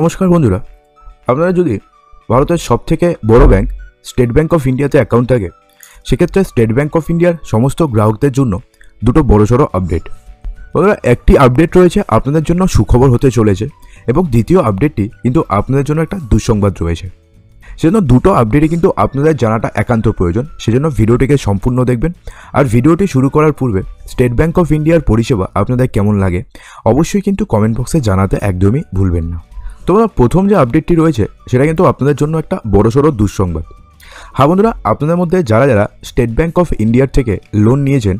নমস্কার বন্ধুরা। আপনারা যদি ভারতের সবথেকে বড় ব্যাংক স্টেট ব্যাংক অফ ইন্ডিয়াতে অ্যাকাউন্ট থাকে, সেক্ষেত্রে স্টেট ব্যাংক অফ ইন্ডিয়ার সমস্ত গ্রাহকদের জন্য দুটো বড়সড় আপডেট বন্ধুরা, একটি আপডেট রয়েছে আপনাদের জন্য সুখবর হতে চলেছে এবং দ্বিতীয় আপডেটটি কিন্তু আপনাদের জন্য একটা দুঃসংবাদ রয়েছে। সেজন্য দুটো আপডেটই কিন্তু আপনাদের জানাটা একান্ত প্রয়োজন। সেজন্য ভিডিওটিকে সম্পূর্ণ দেখবেন আর ভিডিওটি শুরু করার পূর্বে স্টেট ব্যাংক অফ ইন্ডিয়ার পরিষেবা আপনাদের কেমন লাগে, অবশ্যই কিন্তু কমেন্ট বক্সে জানাতে একদমই ভুলবেন না। তোমরা প্রথম যে আপডেটটি রয়েছে, সেটা কিন্তু আপনাদের জন্য একটা বড়সড় দুঃসংবাদ। হ্যাঁ বন্ধুরা, আপনাদের মধ্যে যারা যারা স্টেট ব্যাঙ্ক অফ ইন্ডিয়ার থেকে লোন নিয়েছেন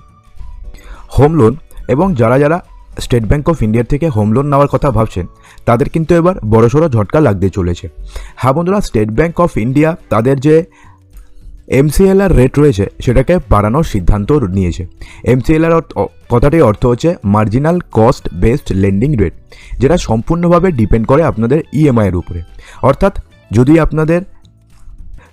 হোম লোন এবং যারা যারা স্টেট ব্যাঙ্ক অফ ইন্ডিয়ার থেকে হোম লোন নেওয়ার কথা ভাবছেন, তাদের কিন্তু এবার বড়সড় ঝটকা লাগতে চলেছে। হ্যাঁ বন্ধুরা স্টেট ব্যাঙ্ক অফ ইন্ডিয়া তাদের যে এমসিএলআর রেট রয়েছে, সেটাকে বাড়ানোর সিদ্ধান্ত নিয়েছে। এমসিএলআর কথাটির অর্থ হচ্ছে marginal cost based lending rate যেটা সম্পূর্ণভাবে ডিপেন্ড করে আপনাদের ইএমআইয়ের উপরে। অর্থাৎ যদি আপনাদের,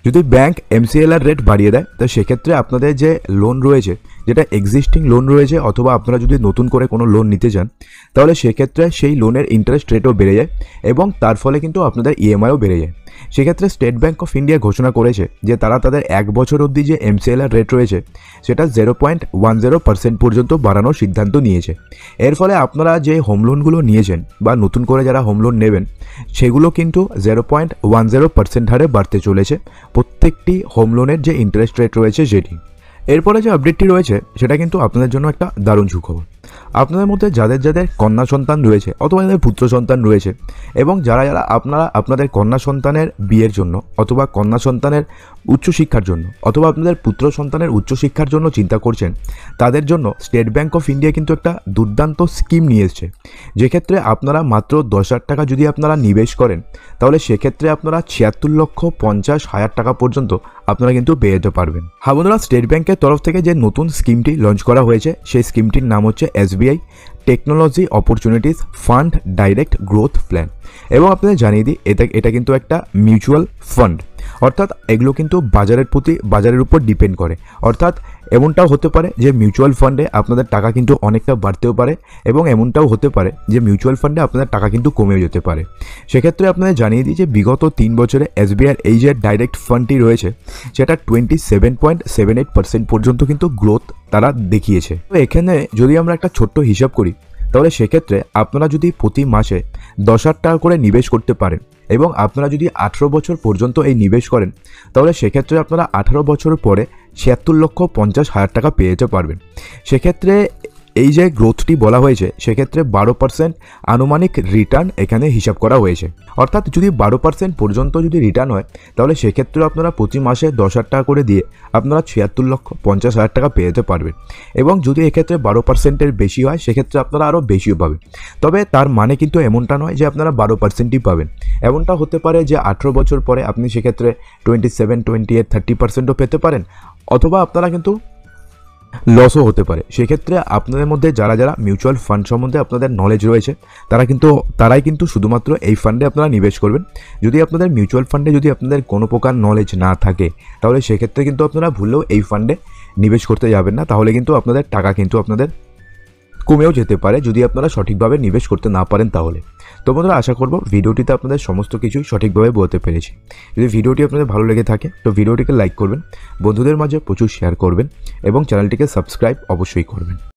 যদি ব্যাংক এমসিএলআর রেট বাড়িয়ে দেয়, তো সেক্ষেত্রে আপনাদের যে লোন রয়েছে যেটা এক্সিস্টিং লোন রয়েছে অথবা আপনারা যদি নতুন করে কোনো লোন নিতে চান, তাহলে সেক্ষেত্রে সেই লোনের ইন্টারেস্ট রেটও বেড়ে যায় এবং তার ফলে কিন্তু আপনাদের ইএমআইও বেড়ে যায়। সেক্ষেত্রে স্টেট ব্যাঙ্ক অফ ইন্ডিয়া ঘোষণা করেছে যে তারা তাদের এক বছর অবধি যে এমসিএলআর রেট রয়েছে, সেটা zero point one zero percent পর্যন্ত বাড়ানোর সিদ্ধান্ত নিয়েছে। এর ফলে আপনারা যে হোম লোনগুলো নিয়েছেন বা নতুন করে যারা হোম লোন নেবেন, সেগুলো কিন্তু zero point one zero percent হারে বাড়তে চলেছে। প্রত্যেকটি হোম লোনের যে ইন্টারেস্ট রেট রয়েছে সেটি। এরপরে যে আপডেটটি রয়েছে সেটা কিন্তু আপনাদের জন্য একটা দারুণ সুখবর। আপনাদের মধ্যে যাদের যাদের কন্যা সন্তান রয়েছে অথবা যাদের পুত্র সন্তান রয়েছে এবং যারা যারা আপনারা আপনাদের কন্যা সন্তানের বিয়ের জন্য অথবা কন্যা সন্তানের উচ্চশিক্ষার জন্য অথবা আপনাদের পুত্র সন্তানের উচ্চশিক্ষার জন্য চিন্তা করছেন, তাদের জন্য স্টেট ব্যাঙ্ক অফ ইন্ডিয়া কিন্তু একটা দুর্দান্ত স্কিম নিয়ে এসছে। যেক্ষেত্রে আপনারা মাত্র দশ হাজার টাকা যদি আপনারা নিবেশ করেন, তাহলে সেক্ষেত্রে আপনারা ছিয়াত্তর লক্ষ পঞ্চাশ হাজার টাকা পর্যন্ত আপনারা কিন্তু পেয়ে যেতে পারবেন। হ্যাঁ বন্ধুরা, স্টেট ব্যাঙ্কের তরফ থেকে যে নতুন স্কিমটি লঞ্চ করা হয়েছে, সেই স্কিমটির নাম হচ্ছে SBI, technology opportunities fund direct growth plan. এবং আপনাদের জানিয়ে দিই, এটা এটা কিন্তু একটা মিউচুয়াল ফান্ড। অর্থাৎ এগুলো কিন্তু বাজারের প্রতি, বাজারের উপর ডিপেন্ড করে। অর্থাৎ এমনটাও হতে পারে যে মিউচুয়াল ফান্ডে আপনাদের টাকা কিন্তু অনেকটা বাড়তেও পারে এবং এমনটাও হতে পারে যে মিউচুয়াল ফান্ডে আপনাদের টাকা কিন্তু কমেও যেতে পারে। সেক্ষেত্রে আপনাদের জানিয়ে দিই যে বিগত তিন বছরে এসবিআর এই যে ডাইরেক্ট ফান্ডটি রয়েছে, সেটা twenty seven point seven eight percent পর্যন্ত কিন্তু গ্রোথ তারা দেখিয়েছে। তো এখানে যদি আমরা একটা ছোট্ট হিসাব করি, তাহলে সেক্ষেত্রে আপনারা যদি প্রতি মাসে দশ হাজার টাকা করে নিবেশ করতে পারেন এবং আপনারা যদি আঠেরো বছর পর্যন্ত এই নিবেশ করেন, তাহলে সেক্ষেত্রে আপনারা আঠারো বছর পরে ছিয়াত্তর লক্ষ পঞ্চাশ হাজার টাকা পেয়ে যেতে পারবেন। সেক্ষেত্রে এই যে গ্রোথটি বলা হয়েছে, সেক্ষেত্রে বারো পার্সেন্ট আনুমানিক রিটার্ন এখানে হিসাব করা হয়েছে। অর্থাৎ যদি বারো পার্সেন্ট পর্যন্ত যদি রিটার্ন হয়, তাহলে সেক্ষেত্রে আপনারা প্রতি মাসে দশ হাজার টাকা করে দিয়ে আপনারা ছিয়াত্তর লক্ষ পঞ্চাশ হাজার টাকা পেয়ে যেতে পারবেন। এবং যদি এক্ষেত্রে বারো পার্সেন্টের বেশি হয়, সেক্ষেত্রে আপনারা আরও বেশিও পাবেন। তবে তার মানে কিন্তু এমনটা নয় যে আপনারা বারো পার্সেন্টই পাবেন। এমনটা হতে পারে যে আঠেরো বছর পরে আপনি সেক্ষেত্রে twenty seven twenty eight thirty পার্সেন্টও পেতে পারেন, অথবা আপনারা কিন্তু লসও হতে পারে। সেক্ষেত্রে আপনাদের মধ্যে যারা যারা মিউচুয়াল ফান্ড সম্বন্ধে আপনাদের নলেজ রয়েছে, তারা কিন্তু, তারাই কিন্তু শুধুমাত্র এই ফান্ডে আপনারা নিবেশ করবেন। যদি আপনাদের মিউচুয়াল ফান্ডে যদি আপনাদের কোনো প্রকার নলেজ না থাকে, তাহলে সেক্ষেত্রে কিন্তু আপনারা ভুললেও এই ফান্ডে নিবেশ করতে যাবেন না। তাহলে কিন্তু আপনাদের টাকা কিন্তু আপনাদের কমেও যেতে পারে যদি আপনারা সঠিকভাবে নিবেশ করতে না পারেন তাহলে। তো বন্ধুরা, আশা করব ভিডিওটিতে আপনাদের সমস্ত কিছুই সঠিকভাবে বলতে পেরেছি। যদি ভিডিওটি আপনাদের ভালো লেগে থাকে, তো ভিডিওটিকে লাইক করবেন, বন্ধুদের মাঝে প্রচুর শেয়ার করবেন এবং চ্যানেলটিকে সাবস্ক্রাইব অবশ্যই করবেন।